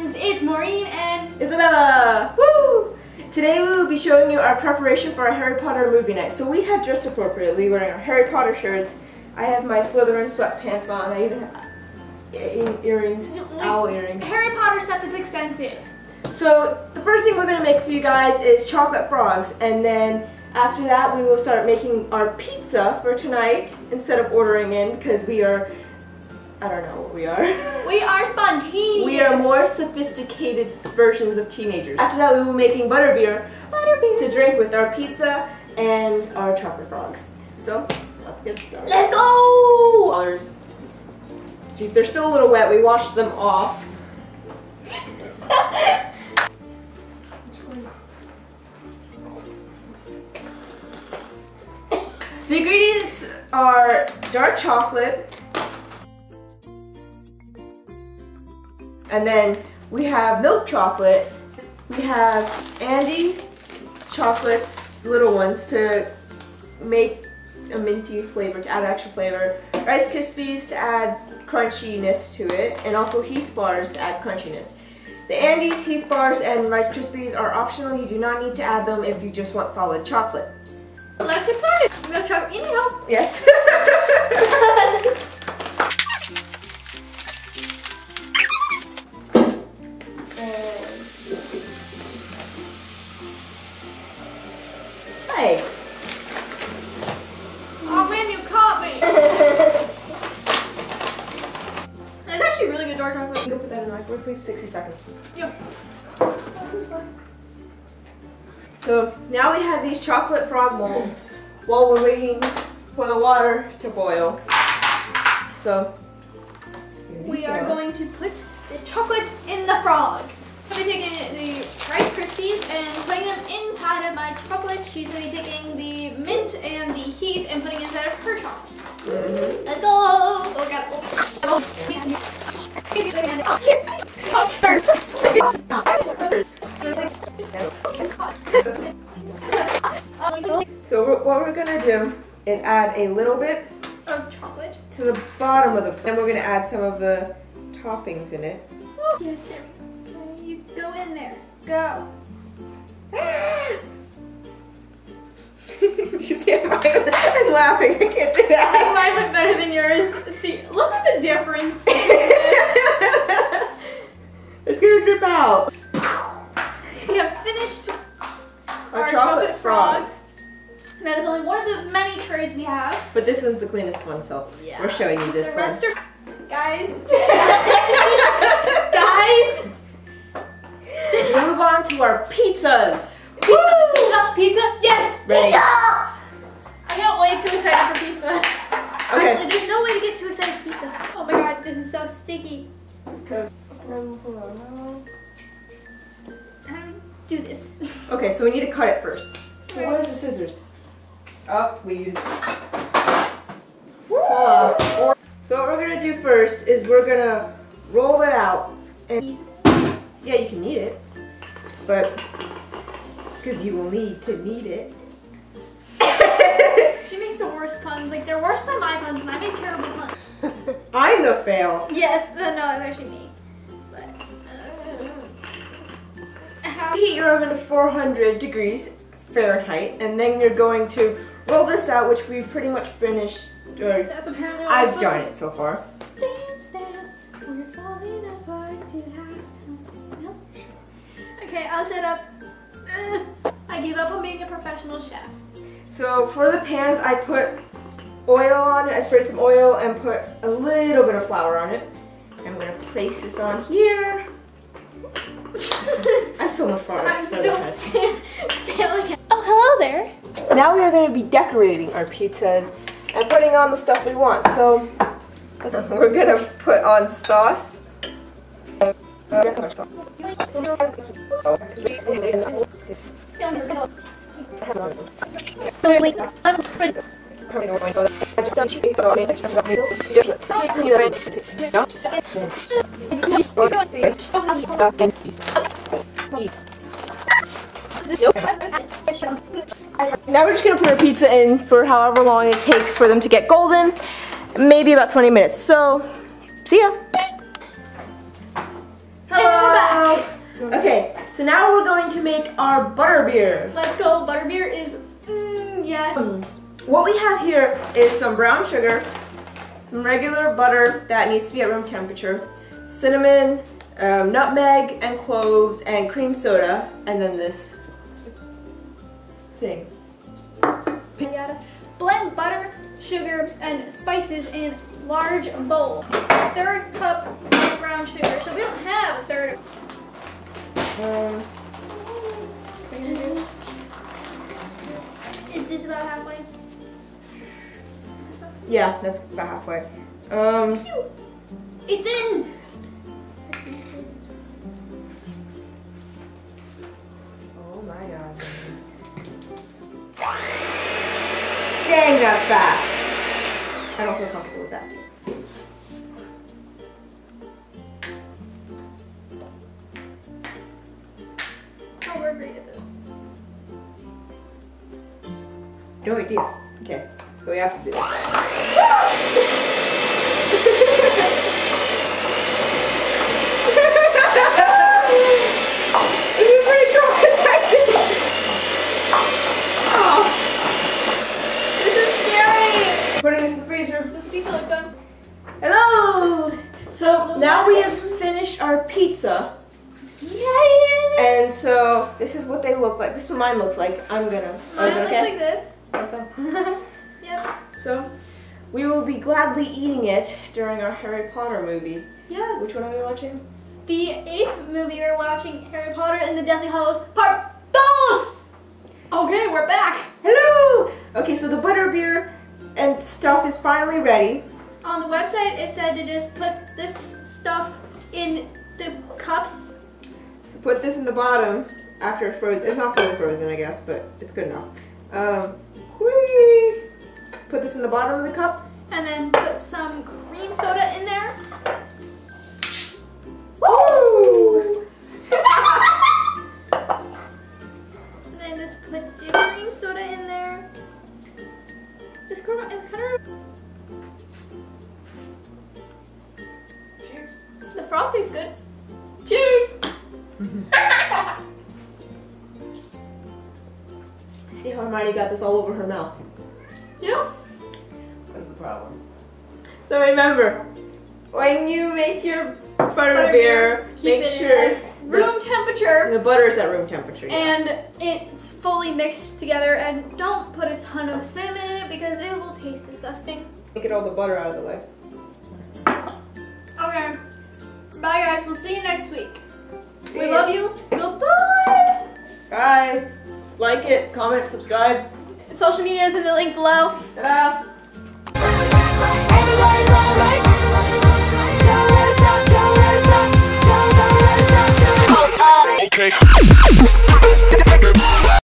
friends, it's Maureen and Isabella! Woo! Today we will be showing you our preparation for our Harry Potter movie night. So we have dressed appropriately, wearing our Harry Potter shirts. I have my Slytherin sweatpants on. I even have e- earrings, owl earrings. Harry Potter stuff is expensive. So the first thing we're gonna make for you guys is chocolate frogs, and then after that we will start making our pizza for tonight instead of ordering in because we are, I don't know what we are. We are spontaneous. We are more sophisticated versions of teenagers. After that, we were making butterbeer, butterbeer to drink with our pizza and our chocolate frogs. So, let's get started. Let's go! Colors. Gee, they're still a little wet. We washed them off. The ingredients are dark chocolate, and then we have milk chocolate, we have Andes chocolates, little ones, to make a minty flavor, to add extra flavor, Rice Krispies to add crunchiness to it, and also Heath bars to add crunchiness. The Andes, Heath bars, and Rice Krispies are optional. You do not need to add them if you just want solid chocolate. Let's get started. Milk chocolate, you need help. Yes. put that in the microwave, please. 60 seconds. Yep. So now we have these chocolate frog molds while we're waiting for the water to boil. So We go. are going to put the chocolate in the frogs. I'm going to be taking the Rice Krispies and putting them inside of my chocolate. She's going to be taking the mint and the Heath and putting it inside of her chocolate. Mhm. Let's go! Oh, God. Oh. So what we're gonna do is add a little bit Of chocolate. to the bottom of the, and we're gonna add some of the toppings in it. Yes, there we go. You go in there. Go. you see, I'm, I'm laughing. I can't do that. mine went better than yours. See, look at the difference. it's gonna drip out. we have finished Our, chocolate, frogs. That is only one of the many trays we have. But this one's the cleanest one, so Yeah. we're showing you this one. guys. guys. Move on to our pizzas. Pizza, pizza, pizza. Yes. Ready. Pizza. I got way too excited for pizza. Okay. Actually, there's no way to get too excited for pizza. Oh my god, this is so sticky. How do we do this? Okay, so we need to cut it first. So where's the scissors? Oh, we used. Hold uh, on. So what we're gonna do first is we're gonna roll it out, and yeah, you can knead it, but because you will need to knead it. She makes the worst puns. Like they're worse than my puns, and I make terrible puns. I'm the fail. Yes, no, it's actually me. But uh? Heat your oven to 400 degrees Fahrenheit, and then you're going to roll this out, which we've pretty much finished. Or That's apparently I've done it so far. Dance, dance, we're falling apart tonight. No. Okay, I'll shut up. I give up on being a professional chef. So for the pans, I put oil on it. I sprayed some oil and put a little bit of flour on it. I'm gonna place this on here. I'm so much farther. I'm still failing. Oh, hello there. Now we are going to be decorating our pizzas and putting on the stuff we want. So we're going to put on sauce. Now we're just gonna put our pizza in for however long it takes for them to get golden. Maybe about 20 minutes. So, see ya. Hello. Okay, so now we're going to make our butter beer. Let's go. Butterbeer is, mm, yes. What we have here is some brown sugar, some regular butter that needs to be at room temperature, cinnamon, um, nutmeg and cloves, and cream soda, and then this thing. Blend butter, sugar, and spices in large bowl. Third cup of brown sugar. So we don't have a third. Um, Is this about halfway? Is this about- yeah, that's about halfway. Um, It's in. oh my god. Dang, that's fast. I don't feel comfortable with that. Oh, we're great at this. No idea. Okay, so we have to do this. This is pretty traumatizing. Oh, This is scary. putting this in the freezer. Does the pizza look done? Hello. So now we have finished our pizza, Yay! and so this is what they look like. This is what mine looks like. I'm gonna. Mine looks okay? like this. Yep. so we will be gladly eating it during our Harry Potter movie. Yes. Which one are we watching? The eighth movie we're watching, Harry Potter and the Deathly Hallows Part Dos! Okay, we're back. Hello! Okay, so the butterbeer and stuff is finally ready. On the website, it said to just put this stuff in the cups. So put this in the bottom after it's frozen. It's not fully frozen, I guess, but it's good enough. Um, whee! Put this in the bottom of the cup. And then put some cream soda in there. Woo! And then just put the cream soda in there. It's kind of, it's kind of, Cheers. the froth tastes good. Cheers! See how Hermione got this all over her mouth. Yeah. That's the problem. So remember, when you make your butter, Butter beer, make sure room temperature. the, butter is at room temperature. yeah. and it's fully mixed together and don't put a ton of cinnamon in it because it will taste disgusting. Get all the butter out of the way. Okay. Bye guys, we'll see you next week. See We love you. Goodbye. Bye. Like it, comment, subscribe. Social media is in the link below. Ta-da!